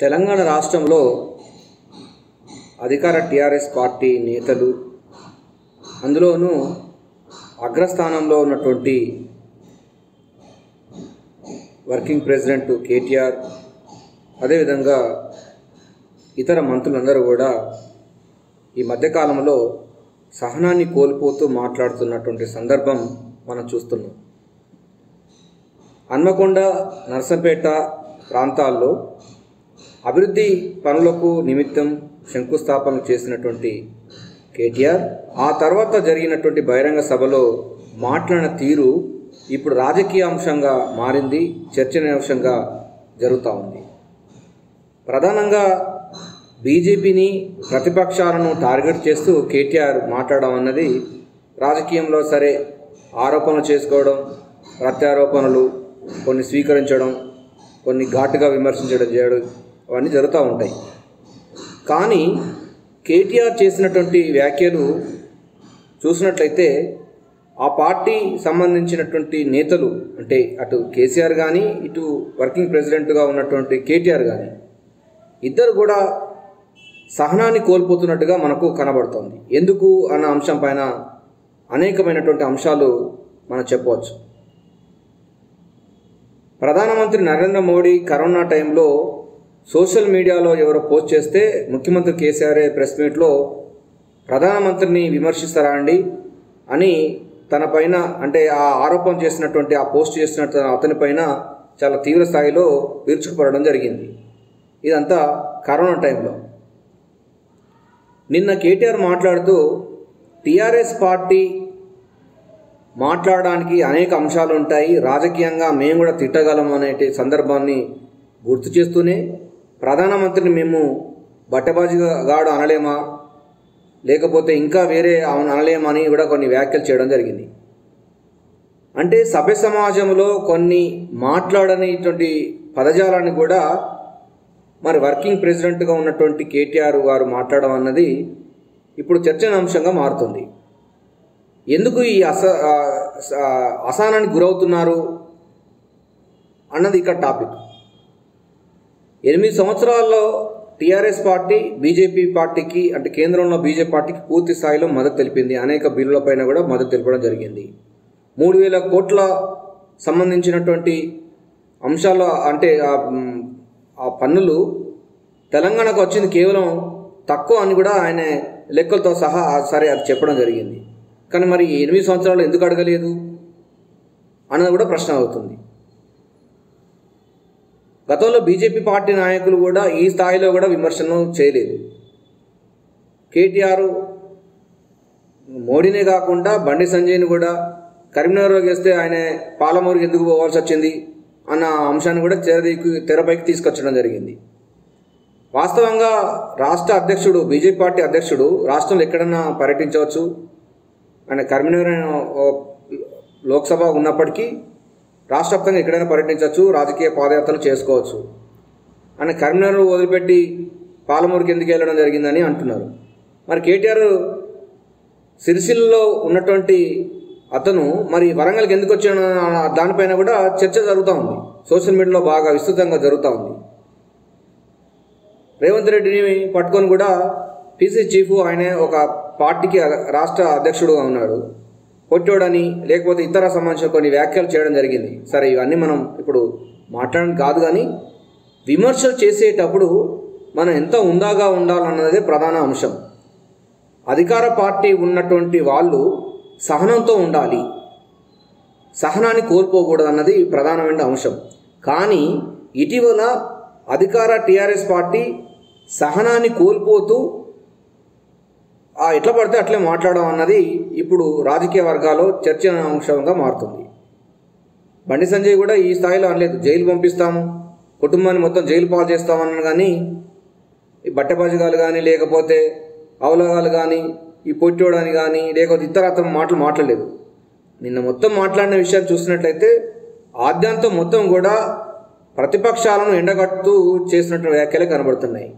తెలంగాణ రాష్ట్రంలో అధికార TRS party నేతలు అందులోనూ అగ్రస్థానంలో ఉన్నటువంటి వర్కింగ్ ప్రెసిడెంట్ కేటీఆర్ అదేవిధంగా ఇతర మంత్రులందరూ కూడా ఈ మధ్యకాలంలో సహనాన్ని కోల్పోతూ మాట్లాడుతున్నటువంటి సందర్భం మనం చూస్తున్నాం. హన్మకొండ నర్సంపేట ప్రాంతాల్లో అభివృద్ధి పనులకు నిమిత్తం శంకుస్థాపన చేసినటువంటి కేటీఆర్ ఆ తర్వాత జరిగినటువంటి బహిరంగ సభలో మాట్లాడిన తీరు ఇప్పుడు రాజకీయ అంశంగా మారింది చర్చనీయాంశంగా జరుగుతూ ఉంది. ప్రధానంగా బీజేపీని ప్రతిపక్షాలను టార్గెట్ చేస్తూ కేటీఆర్ మాట్లాడడం అన్నది రాజకీయంలో సరే ఆరోపణలు చేసుకోవడం ప్రత్యారోపణలు కొన్ని స్వీకరించడం కొన్ని ఘాటుగా విమర్శించడం చేయడం అవన్నీ జరుగుతూ ఉంటాయి. కానీ కేటీఆర్ చేసినటువంటి వ్యాఖ్యలు చూసినట్లయితే ఆ పార్టీ సంబంధించినటువంటి నేతలు అంటే అటు కేసీఆర్ కానీ ఇటు వర్కింగ్ ప్రెసిడెంట్గా ఉన్నటువంటి కేటీఆర్ కానీ ఇద్దరు కూడా సహనాన్ని కోల్పోతున్నట్టుగా మనకు కనబడుతోంది. ఎందుకు అన్న అంశం పైన అనేకమైనటువంటి అంశాలు మనం చెప్పవచ్చు. ప్రధానమంత్రి నరేంద్ర మోడీ కరోనా టైంలో సోషల్ మీడియాలో ఎవరో పోస్ట్ చేస్తే ముఖ్యమంత్రి కేసీఆర్ ప్రెస్ మీట్లో ప్రధానమంత్రిని విమర్శిస్తారా అండి అని తన పైన అంటే ఆ ఆరోపణ చేసినటువంటి ఆ పోస్ట్ చేసినట్టు అతని పైన చాలా తీవ్ర స్థాయిలో విరుచుకుపడడం జరిగింది. ఇదంతా కరోనా టైంలో. నిన్న కేటీఆర్ మాట్లాడుతూ టీఆర్ఎస్ పార్టీ మాట్లాడడానికి అనేక అంశాలు ఉంటాయి. రాజకీయంగా మేము కూడా తిట్టగలం అనే సందర్భాన్ని గుర్తు చేస్తూనే ప్రధానమంత్రిని మేము బట్టబాజుగాడు అనలేమా? లేకపోతే ఇంకా వేరే అవును అనలేమా అని కూడా కొన్ని వ్యాఖ్యలు చేయడం జరిగింది. అంటే సభ్య సమాజంలో కొన్ని మాట్లాడనిటువంటి పదజాలాన్ని కూడా మరి వర్కింగ్ ప్రెసిడెంట్గా ఉన్నటువంటి కేటీఆర్ గారు మాట్లాడడం అన్నది ఇప్పుడు చర్చనాంశంగా మారుతుంది. ఎందుకు ఈ అస అసహనానికి గురవుతున్నారు అన్నది ఇక్కడ టాపిక్. ఎనిమిది సంవత్సరాల్లో టీఆర్ఎస్ పార్టీ బీజేపీ పార్టీకి అంటే కేంద్రంలో బీజేపీ పార్టీకి పూర్తి స్థాయిలో మద్దతు తెలిపింది. అనేక బిల్లులపైన కూడా మద్దతు తెలపడం జరిగింది. మూడు వేల కోట్ల సంబంధించినటువంటి అంశాల్లో అంటే ఆ, పన్నులు తెలంగాణకు వచ్చింది కేవలం తక్కువ అని కూడా ఆయన లెక్కలతో సహా ఆ, సరే అది చెప్పడం జరిగింది. కానీ మరి ఎనిమిది సంవత్సరాలు ఎందుకు అడగలేదు? అన్నది కూడా ప్రశ్న అవుతుంది. గతంలో బీజేపీ పార్టీ నాయకులు కూడా ఈ స్థాయిలో కూడా విమర్శను చేయలేదు. కేటీఆర్ మోడీనే కాకుండా బండి సంజయ్ని కూడా కరీంనగర్లో గెలిస్తే ఆయన పాలమూరుకి ఎందుకు పోవాల్సి వచ్చింది అన్న అంశాన్ని కూడా తెరదీకి తెరపైకి తీసుకొచ్చడం జరిగింది. వాస్తవంగా రాష్ట్ర అధ్యక్షుడు బీజేపీ పార్టీ అధ్యక్షుడు రాష్ట్రంలో ఎక్కడన్నా పర్యటించవచ్చు? ఆయన కరీంనగర్ లోక్సభ ఉన్నప్పటికీ రాష్ట్ర వ్యాప్తంగా ఎక్కడైనా పర్యటించవచ్చు రాజకీయ పాదయాత్రలు చేసుకోవచ్చు. అని కరీంనగర్ వదిలిపెట్టి పాలమూరుకి ఎందుకు వెళ్ళడం జరిగిందని అంటున్నారు. మరి కేటీఆర్ సిరిసిల్లలో ఉన్నటువంటి అతను మరి వరంగల్కి ఎందుకు వచ్చాడు దానిపైన కూడా చర్చ జరుగుతూ ఉంది. సోషల్ మీడియాలో బాగా విస్తృతంగా జరుగుతూ ఉంది. రేవంత్ రెడ్డిని పట్టుకొని కూడా పీసీ చీఫ్ ఆయనే ఒక పార్టీకి రాష్ట్ర అధ్యక్షుడుగా ఉన్నాడు. కొట్టోడని లేకపోతే ఇతర సంబంధించిన కొన్ని వ్యాఖ్యలు చేయడం జరిగింది. సరే ఇవన్నీ మనం ఇప్పుడు మాట్లాడడం కాదు కానీ విమర్శలు చేసేటప్పుడు మనం ఎంత ఉందాగా ఉండాలన్నదే ప్రధాన అంశం. అధికార పార్టీ ఉన్నటువంటి వాళ్ళు సహనంతో ఉండాలి. సహనాన్ని కోల్పోకూడదు అన్నది ప్రధానమైన అంశం. కానీ ఇటీవల అధికార టీఆర్ఎస్ పార్టీ సహనాన్ని కోల్పోతూ ఆ ఎట్లా పడితే అట్లే మాట్లాడడం అన్నది ఇప్పుడు రాజకీయ వర్గాల్లో చర్చనాంశంగా మారుతుంది. బండి సంజయ్ కూడా ఈ స్థాయిలో అనలేదు. జైలు పంపిస్తాము. కుటుంబాన్ని మొత్తం జైలు పాలు చేస్తామన్నాను కానీ ఈ బట్టబాజిగాలు కానీ లేకపోతే అవలగాలు కానీ ఈ పొట్టోడని కానీ లేకపోతే ఇతరత్ర మాటలు మాట్లాడలేదు. నిన్న మొత్తం మాట్లాడిన విషయాలు చూసినట్లయితే ఆద్యాంతం మొత్తం కూడా ప్రతిపక్షాలను ఎండగడుతూ చేసినటువంటి వ్యాఖ్యలు కనబడుతున్నాయి.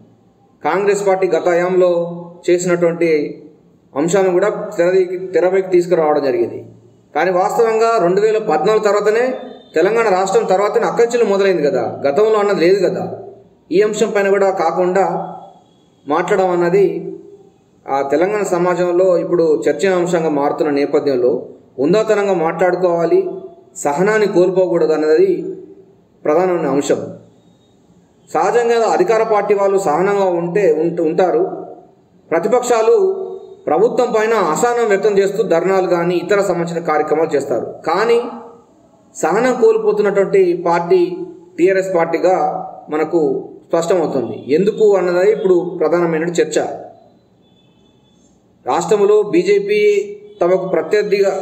కాంగ్రెస్ పార్టీ గత హయాంలో చేసినటువంటి అంశాలను కూడా తెరదీకి తెరపైకి తీసుకురావడం జరిగింది. కానీ వాస్తవంగా రెండు వేల పద్నాలుగు తర్వాతనే తెలంగాణ రాష్ట్రం తర్వాతనే అక్కచ్చులు మొదలైంది కదా. గతంలో అన్నది లేదు కదా. ఈ అంశం పైన కూడా కాకుండా మాట్లాడడం అన్నది ఆ తెలంగాణ సమాజంలో ఇప్పుడు చర్చాంశంగా మారుతున్న నేపథ్యంలో ఉందాతనంగా మాట్లాడుకోవాలి సహనాన్ని కోల్పోకూడదు అన్నది ప్రధానమైన అంశం. సహజంగా అధికార పార్టీ వాళ్ళు సహనంగా ఉంటే ఉంటారు. ప్రతిపక్షాలు ప్రభుత్వం పైన అసహనం వ్యక్తం చేస్తూ ధర్నాలు కానీ ఇతర సంబంధించిన కార్యక్రమాలు చేస్తారు. కానీ సహనం కోల్పోతున్నటువంటి పార్టీ టీఆర్ఎస్ పార్టీగా మనకు స్పష్టమవుతుంది. ఎందుకు అన్నది ఇప్పుడు ప్రధానమైన చర్చ. రాష్ట్రంలో బీజేపీ తమకు ప్రత్యర్థిగా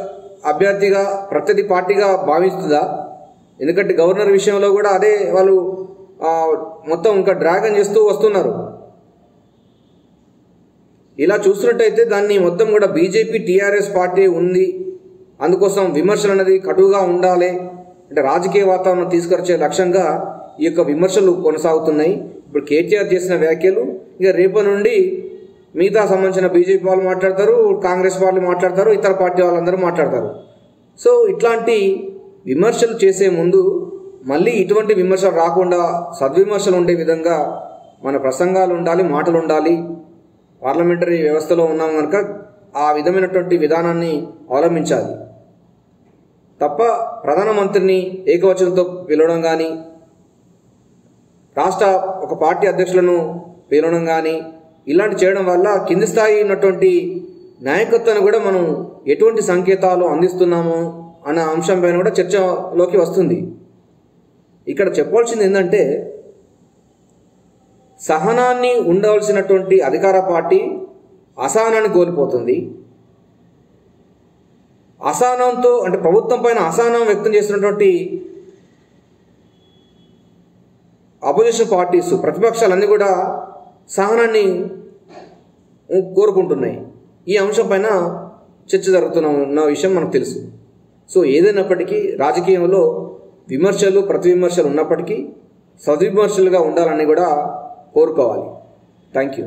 అభ్యర్థిగా ప్రత్యర్థి పార్టీగా భావిస్తుందా? ఎందుకంటే గవర్నర్ విషయంలో కూడా అదే వాళ్ళు మొత్తం ఇంకా డ్రాగన్ చేస్తూ వస్తున్నారు. ఇలా చూసినట్టయితే దాన్ని మొత్తం కూడా బీజేపీ టీఆర్ఎస్ పార్టీ ఉంది. అందుకోసం విమర్శలు అనేది కటువుగా ఉండాలి. అంటే రాజకీయ వాతావరణం తీసుకొచ్చే లక్ష్యంగా ఈ యొక్క విమర్శలు కొనసాగుతున్నాయి. ఇప్పుడు కేటీఆర్ చేసిన వ్యాఖ్యలు ఇక రేపు నుండి మిగతా సంబంధించిన బీజేపీ వాళ్ళు మాట్లాడతారు కాంగ్రెస్ వాళ్ళు మాట్లాడతారు ఇతర పార్టీ వాళ్ళందరూ మాట్లాడతారు. సో ఇట్లాంటి విమర్శలు చేసే ముందు మళ్ళీ ఇటువంటి విమర్శలు రాకుండా సద్విమర్శలు ఉండే విధంగా మన ప్రసంగాలు ఉండాలి మాటలు ఉండాలి. పార్లమెంటరీ వ్యవస్థలో ఉన్నాం కనుక ఆ విధమైనటువంటి విధానాన్ని అవలంబించాలి. తప్ప ప్రధానమంత్రిని ఏకవచనంతో పిలవడం కానీ రాష్ట్ర ఒక పార్టీ అధ్యక్షులను పిలవడం కానీ ఇలాంటి చేయడం వల్ల కింది స్థాయి ఉన్నటువంటి నాయకత్వాన్ని కూడా మనం ఎటువంటి సంకేతాలు అందిస్తున్నాము అన్న అంశంపైన కూడా చర్చలోకి వస్తుంది. ఇక్కడ చెప్పాల్సింది ఏంటంటే సహనాన్ని ఉండవలసినటువంటి అధికార పార్టీ అసహనాన్ని కోల్పోతుంది. అసహనంతో అంటే ప్రభుత్వం పైన అసహనం వ్యక్తం చేస్తున్నటువంటి అపోజిషన్ పార్టీస్ ప్రతిపక్షాలన్నీ కూడా సహనాన్ని కోరుకుంటున్నాయి. ఈ అంశం పైన చర్చ జరుగుతున్న ఉన్న విషయం మనకు తెలుసు. సో ఏదైనప్పటికీ రాజకీయంలో విమర్శలు ప్రతి విమర్శలు ఉన్నప్పటికీ సద్విమర్శలుగా ఉండాలని కూడా కోరుకోవాలి థ్యాంక్ యూ